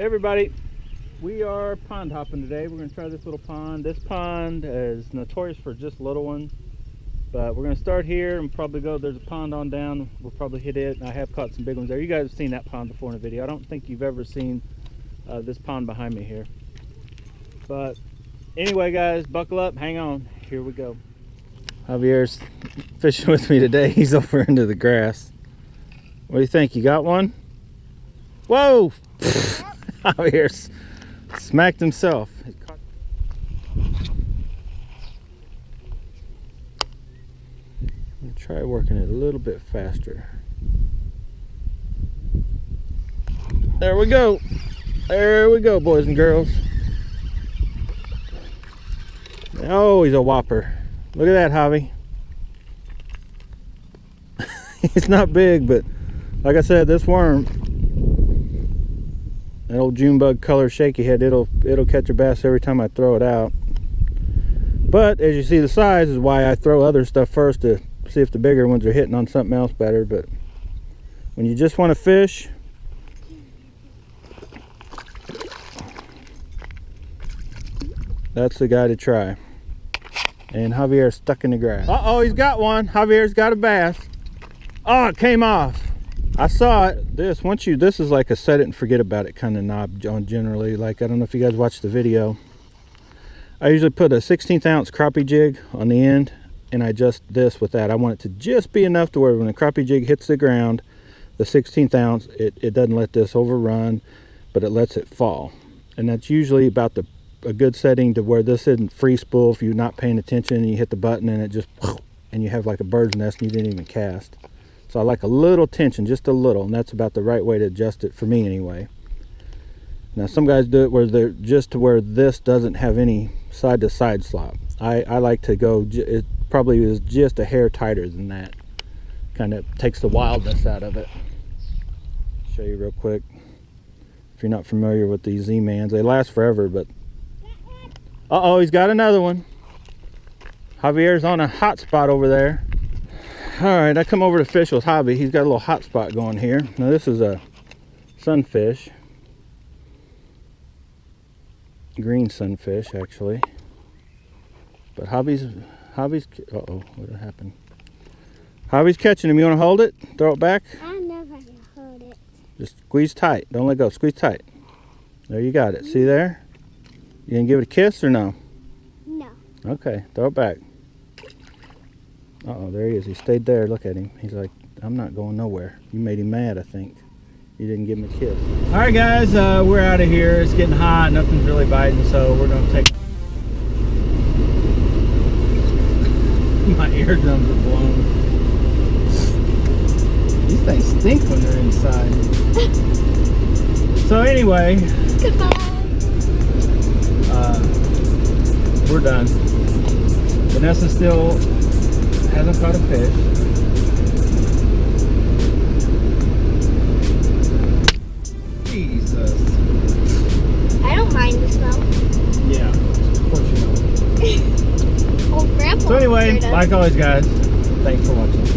Everybody, we are pond hopping today. We're to try this little pond. This pond is notorious for just little ones, but we're to start here and probably go. There's a pond on down. We'll probably hit it. I have caught some big ones there. You guys have seen that pond before in a video. I don't think you've ever seen uh, this pond behind me here. But anyway, guys, buckle up. Hang on. Here we go. Javier's fishing with me today. He's over into the grass. What do you think? You got one? Whoa! Javier's smacked himself. Try working it a little bit faster. There we go. There we go, boys and girls. Oh, he's a whopper. Look at that, Javi. it's not big, but like I said, this worm that old June bug color shaky head it'll it'll catch a bass every time I throw it out. But as you see the size is why I throw other stuff first to see if the bigger ones are hitting on something else better but when you just want to fish that's the guy to try. And Javier's stuck in the grass. Uh-oh he's got one. Javier's got a bass. Oh it came off I saw it. This once you this is like a set it and forget about it kind of knob on generally. Like I don't know if you guys watched the video. I usually put a 16th ounce crappie jig on the end and I adjust this with that. I want it to just be enough to where when the crappie jig hits the ground, the 16th ounce, it, it doesn't let this overrun, but it lets it fall. And that's usually about the a good setting to where this isn't free spool if you're not paying attention and you hit the button and it just and you have like a bird's nest and you didn't even cast. So I like a little tension, just a little, and that's about the right way to adjust it for me anyway. Now some guys do it where they're just to where this doesn't have any side to side slop. I, I like to go, it probably is just a hair tighter than that. Kind of takes the wildness out of it. Show you real quick. If you're not familiar with these Z-Mans, they last forever, but... Uh-oh, he's got another one. Javier's on a hot spot over there all right i come over to fish with Javi he's got a little hot spot going here. Now this is a sunfish. Green sunfish actually. But Javi's Javi's uh oh what happened? Javi's catching him. You want to hold it? Throw it back? I'm never hold it. Just squeeze tight. Don't let go. Squeeze tight. There you got it. See there? You gonna give it a kiss or no? No. Okay throw it back uh oh, there he is. He stayed there. Look at him. He's like, I'm not going nowhere. You made him mad, I think. You didn't give him a kiss. All right, guys, uh, we're out of here. It's getting hot. Nothing's really biting, so we're going to take... My eardrums are blown. These things stink when they're inside. so anyway... Goodbye. Uh, we're done. Vanessa's still hasn't caught a fish. Jesus. I don't mind the smell. Yeah, of course you know. oh, Grandpa. So anyway, like always guys, thanks for watching.